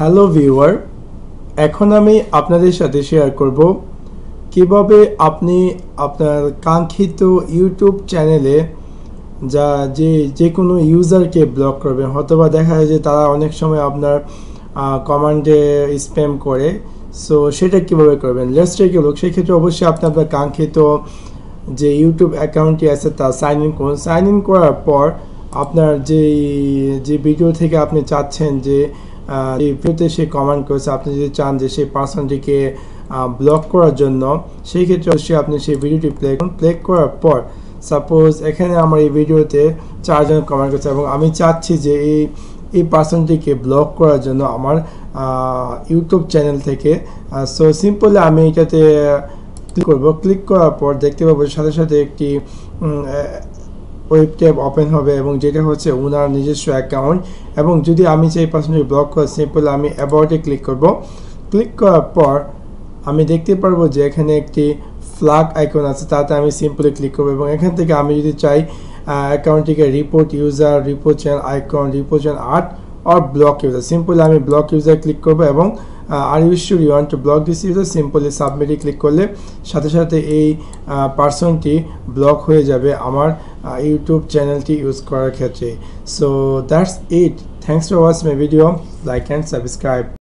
Hello viewer এখন আমি আপনাদের সাথে শেয়ার করব কীভাবে আপনি আপনার কাঙ্ক্ষিত ইউটিউব চ্যানেলে যা যে যে কোনো ইউজারকে ব্লক করবেন, হয়তোবা দেখা যায় যে তারা অনেক সময় আপনার কমান্ডে স্প্যাম করে সো সেটা কীভাবে করবেন? লেটস টেক লুক সেক্ষেত্রে অবশ্যই আপনি আপনার কাঙ্ক্ষিত যে ইউটিউব অ্যাকাউন্টটি আছে তা সাইন ইন করুন। সাইন ইন করার পর আপনার যে যে ভিডিও থেকে আপনি চাচ্ছেন যে ভিডিওতে সে কমেন্ট করেছে, আপনি যদি চান যে সেই পার্সনটিকে ব্লক করার জন্য, সেই ক্ষেত্রে অবশ্যই আপনি সেই ভিডিওটি প্লে করুন। প্লে করার পর সাপোজ এখানে আমার এই ভিডিওতে চারজন কমেন্ট করছে এবং আমি চাচ্ছি যে এই এই পার্সনটিকে ব্লক করার জন্য আমার ইউটিউব চ্যানেল থেকে সো সিম্পলি আমি এটাতে ক্লিক করব। ক্লিক করার পর দেখতে পাবো সাথে সাথে একটি ওয়েব ট্যাব ওপেন হবে এবং যেটা হচ্ছে ওনার নিজস্ব অ্যাকাউন্ট এবং যদি আমি চাই পার্সনটি ব্লক করা সিম্পল আমি অ্যাবাউটে ক্লিক করব। ক্লিক করার পর আমি দেখতে পারব যে এখানে একটি ফ্ল্যাগ আইকন আছে, তাতে আমি সিম্পলি ক্লিক করব এবং এখান থেকে আমি যদি চাই অ্যাকাউন্টটিকে report user report channel icon report channel art or block user simply আমি ব্লক ইউজার ক্লিক করব এবং are you sure you want to block this user simply সাবমিটে ক্লিক করলে সাথে সাথে এই পার্সনটি ব্লক হয়ে যাবে আমার ইউটিউব চ্যানেলটি ইউজ করার ক্ষেত্রে। So that's it thanks for watch my video like and subscribe